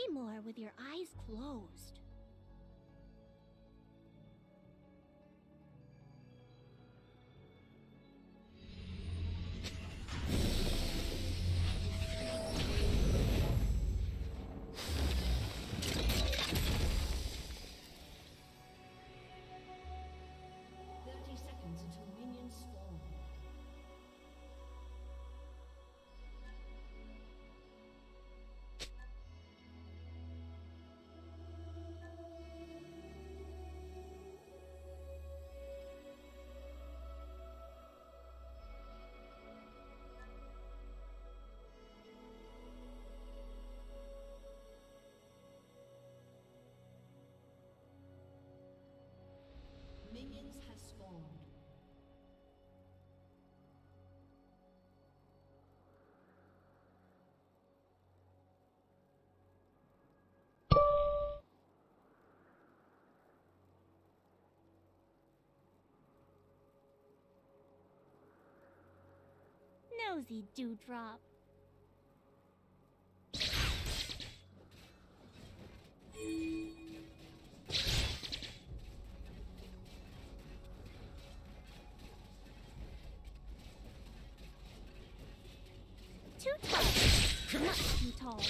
see more with your eyes closed. Nosy Dewdrop. Too tall. Much too tall.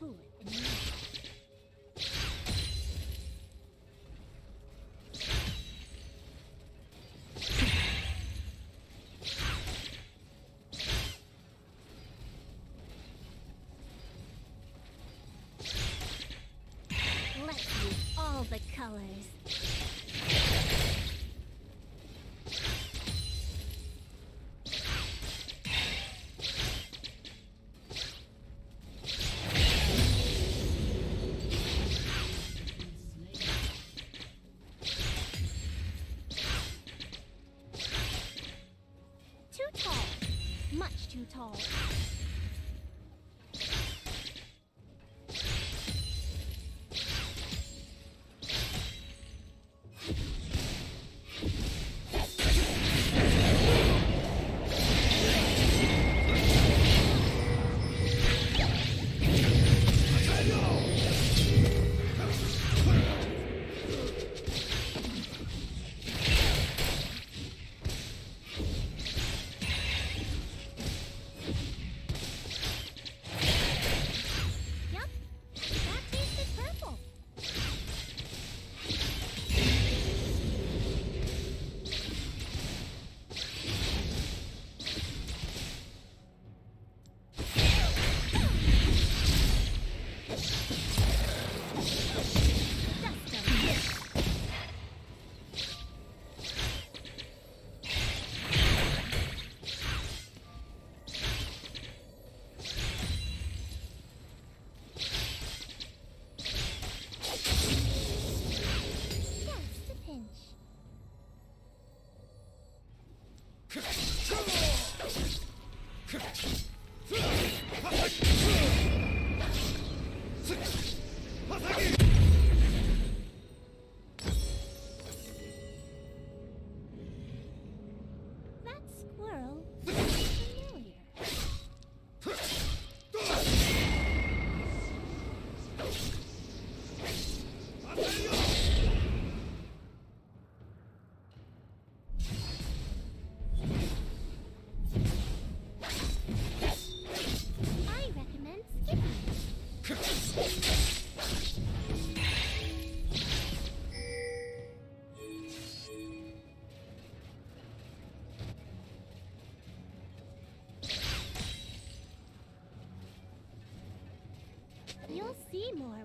Let's use all the colors. Too tall.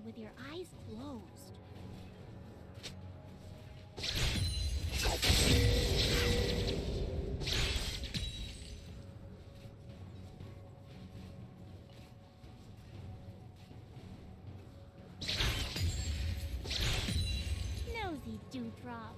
With your eyes closed. Nosy dewdrop.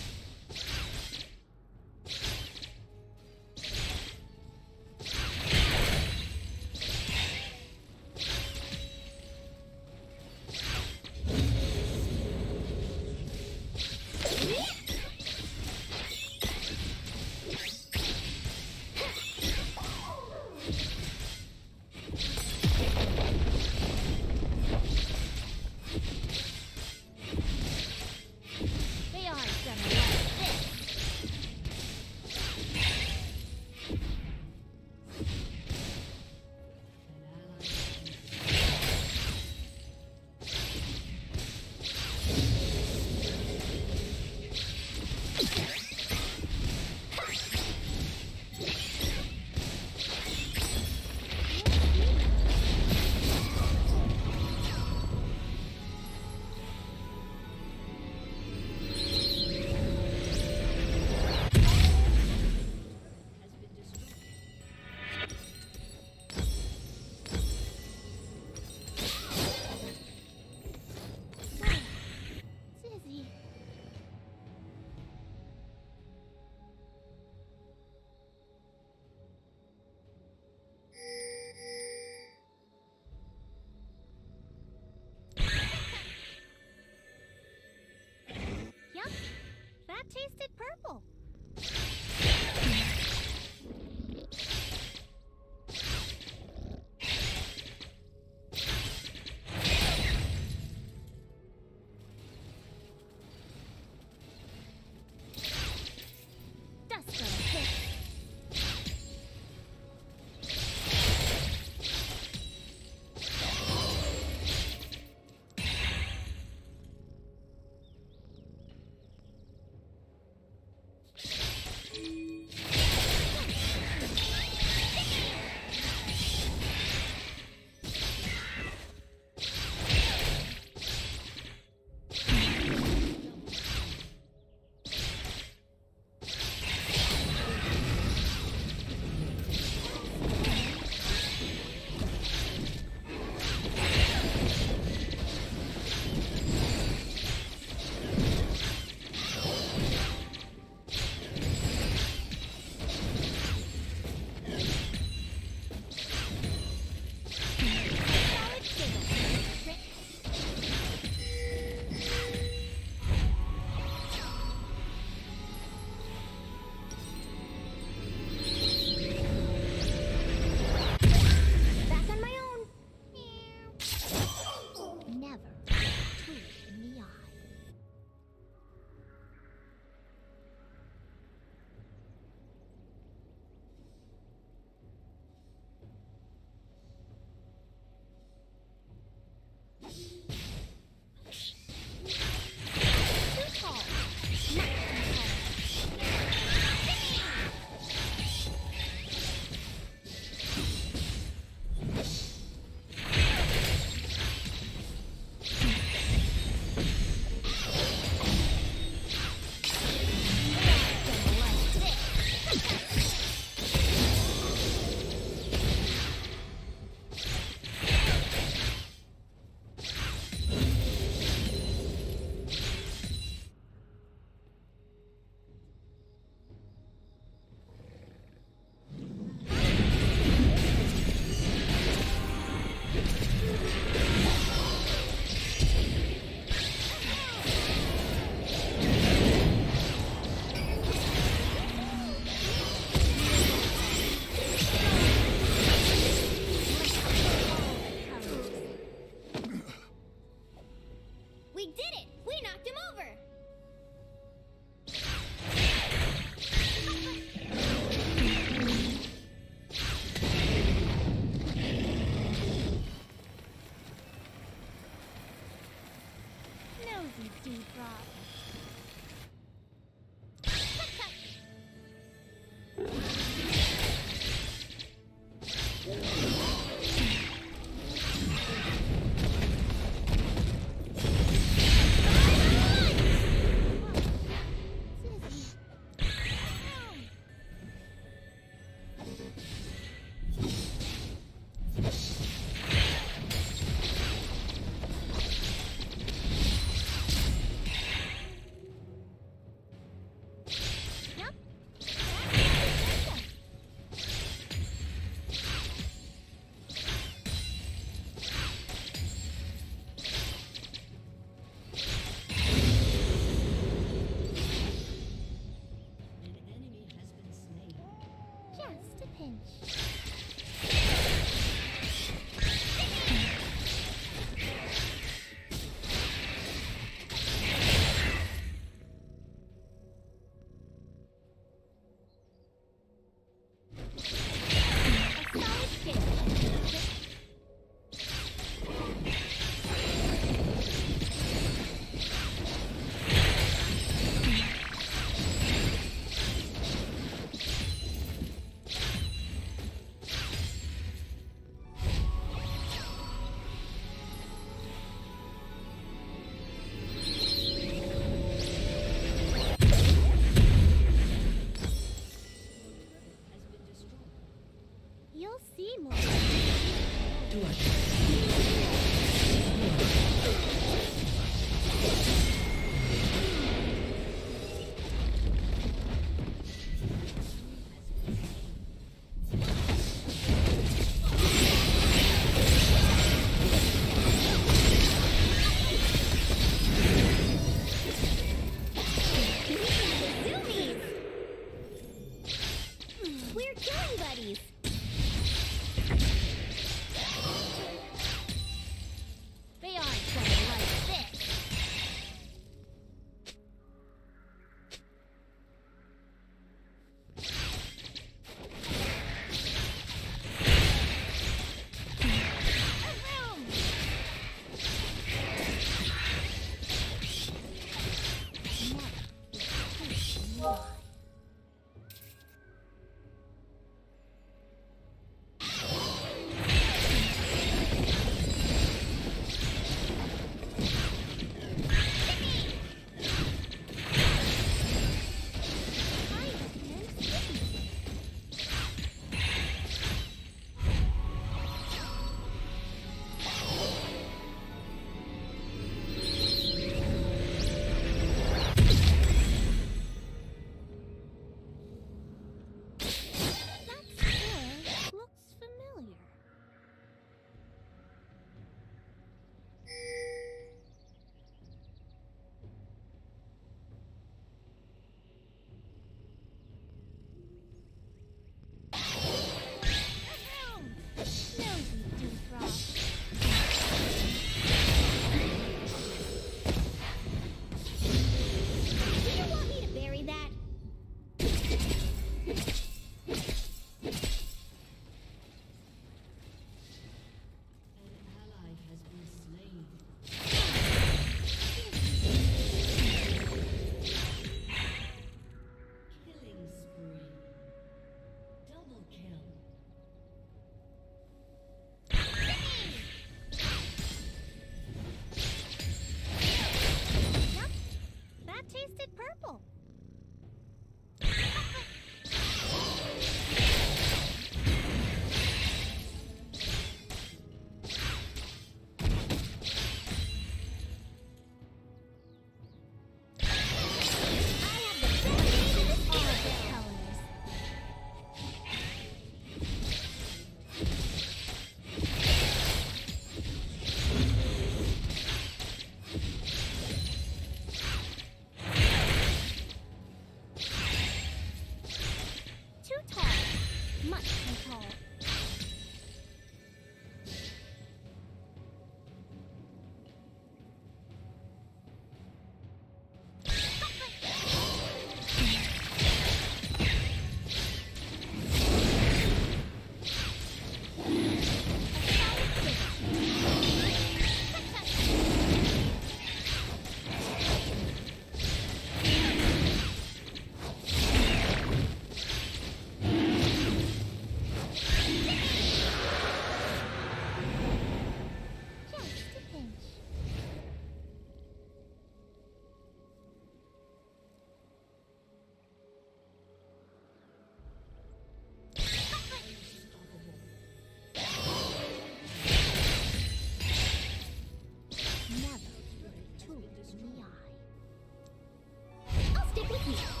Thank you.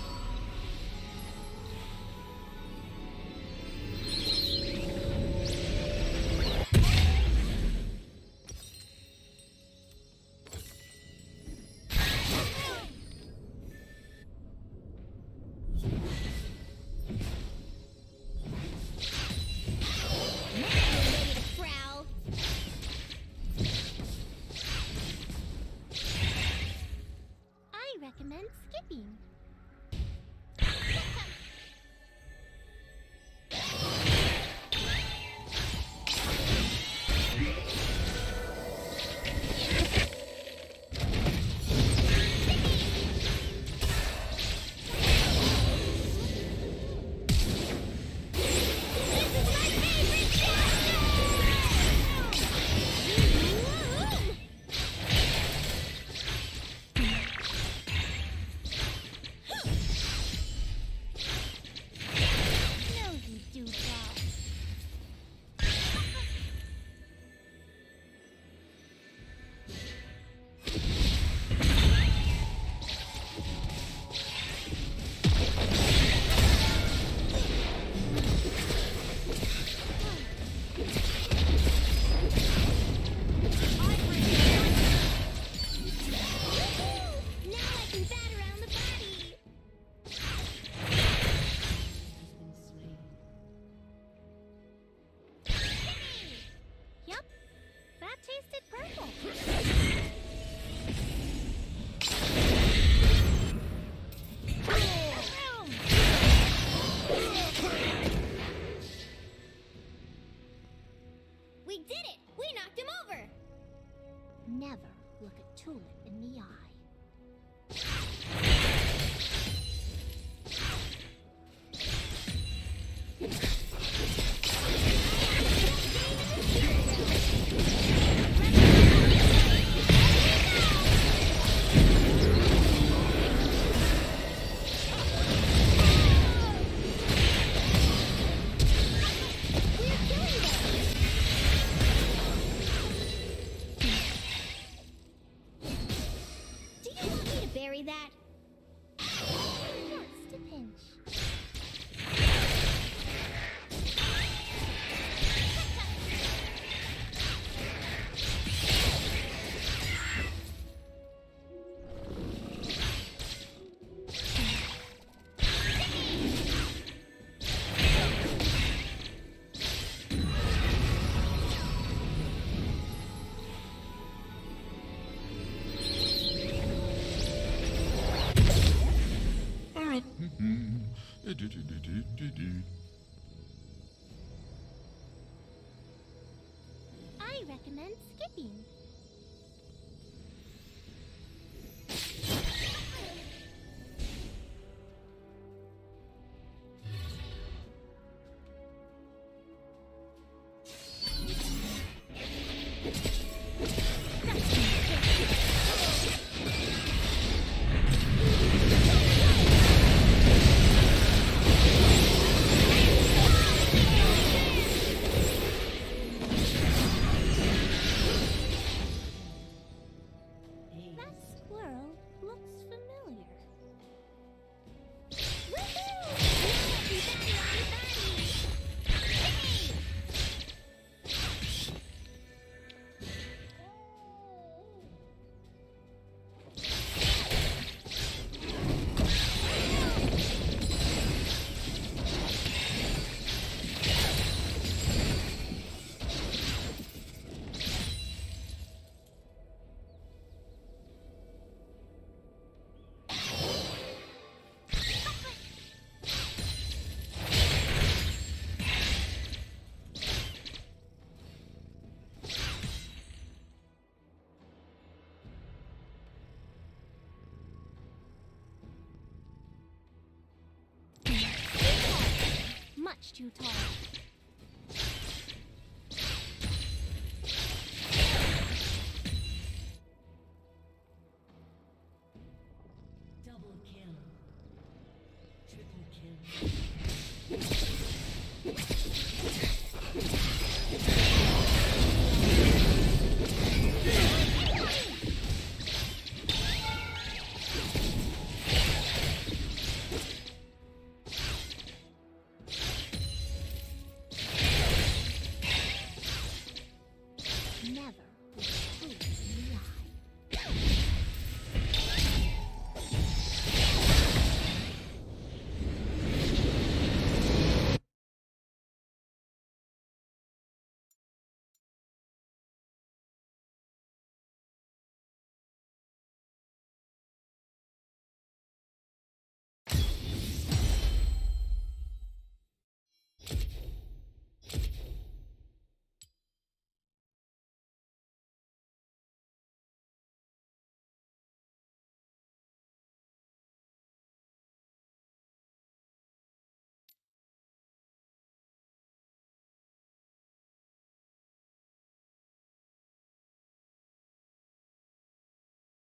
Too tall.